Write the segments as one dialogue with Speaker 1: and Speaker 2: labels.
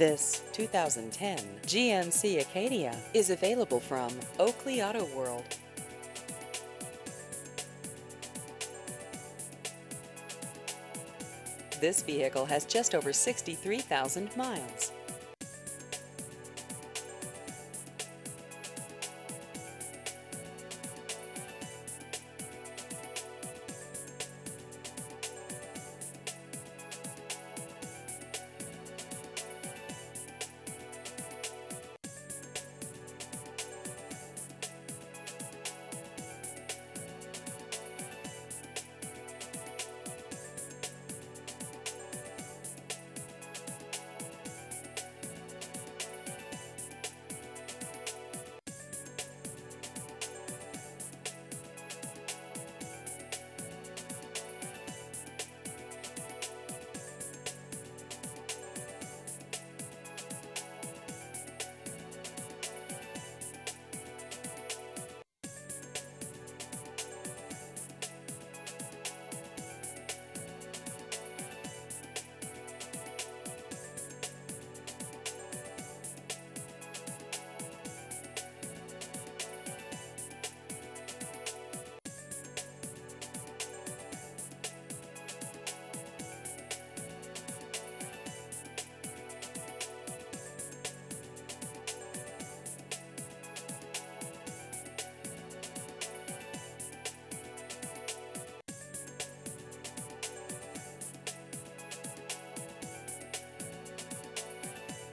Speaker 1: This 2010 GMC Acadia is available from Oakley Auto World. This vehicle has just over 63,000 miles.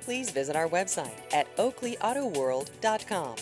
Speaker 1: Please visit our website at oakleyautoworld.com.